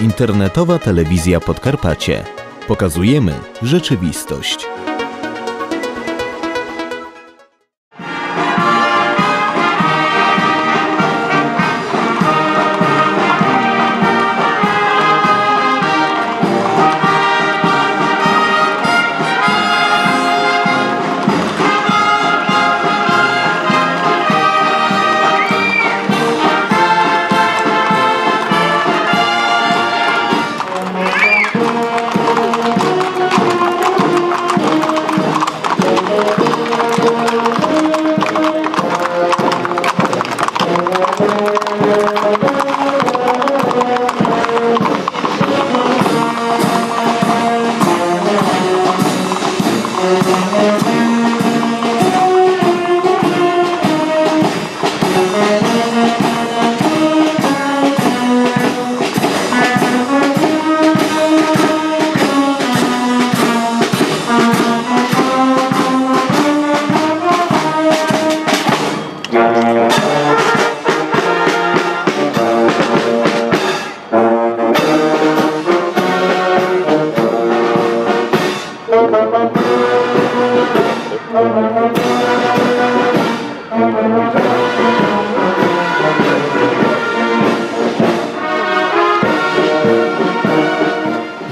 Internetowa Telewizja Podkarpacie. Pokazujemy rzeczywistość.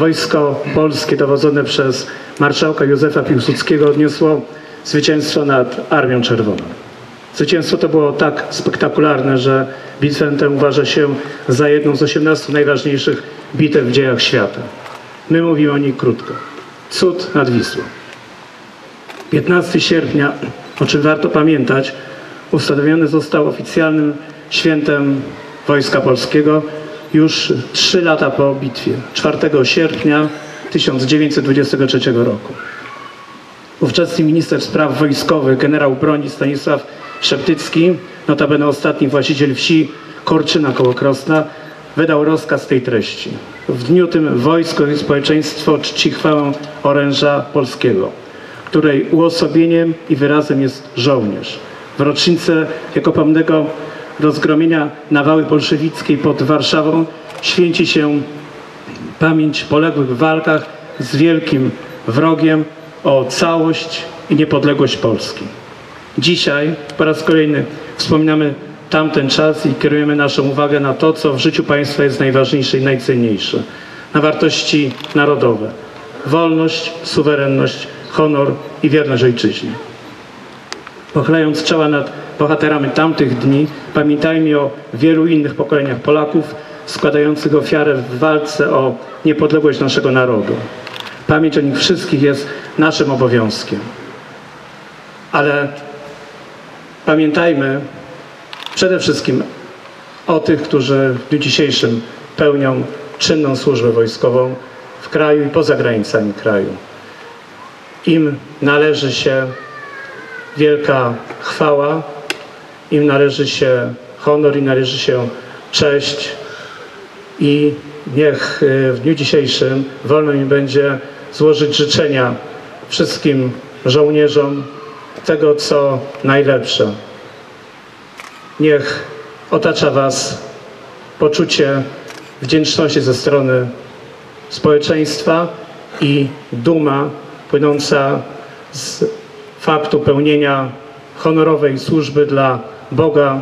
Wojsko polskie dowodzone przez marszałka Józefa Piłsudskiego odniosło zwycięstwo nad Armią Czerwoną. Zwycięstwo to było tak spektakularne, że bitwę tę uważa się za jedną z 18 najważniejszych bitew w dziejach świata. My mówimy o niej krótko. Cud nad Wisłą. 15 sierpnia, o czym warto pamiętać, ustanowiony został oficjalnym świętem Wojska Polskiego już trzy lata po bitwie, 4 sierpnia 1923 roku. Ówczesny minister spraw wojskowych, generał broni Stanisław Szeptycki, notabene ostatni właściciel wsi Korczyna koło Krosna, wydał rozkaz tej treści. W dniu tym wojsko i społeczeństwo czci chwałę oręża polskiego, której uosobieniem i wyrazem jest żołnierz. W rocznicę wiekopomnego rozgromienia nawały bolszewickiej pod Warszawą święci się pamięć poległych w walkach z wielkim wrogiem o całość i niepodległość Polski. Dzisiaj po raz kolejny wspominamy tamten czas i kierujemy naszą uwagę na to, co w życiu państwa jest najważniejsze i najcenniejsze. Na wartości narodowe. Wolność, suwerenność, honor i wierność ojczyźnie. Pochylając czoła nad bohaterami tamtych dni, pamiętajmy o wielu innych pokoleniach Polaków składających ofiarę w walce o niepodległość naszego narodu. Pamięć o nich wszystkich jest naszym obowiązkiem. Ale pamiętajmy przede wszystkim o tych, którzy w dniu dzisiejszym pełnią czynną służbę wojskową w kraju i poza granicami kraju. Im należy się wielka chwała, im należy się honor i należy się cześć i niech y, w dniu dzisiejszym wolno mi będzie złożyć życzenia wszystkim żołnierzom tego, co najlepsze. Niech otacza Was poczucie wdzięczności ze strony społeczeństwa i duma płynąca z faktu pełnienia honorowej służby dla Boga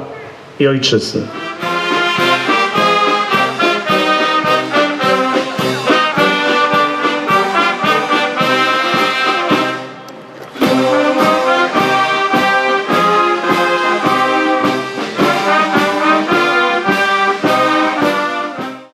i Ojczyzny.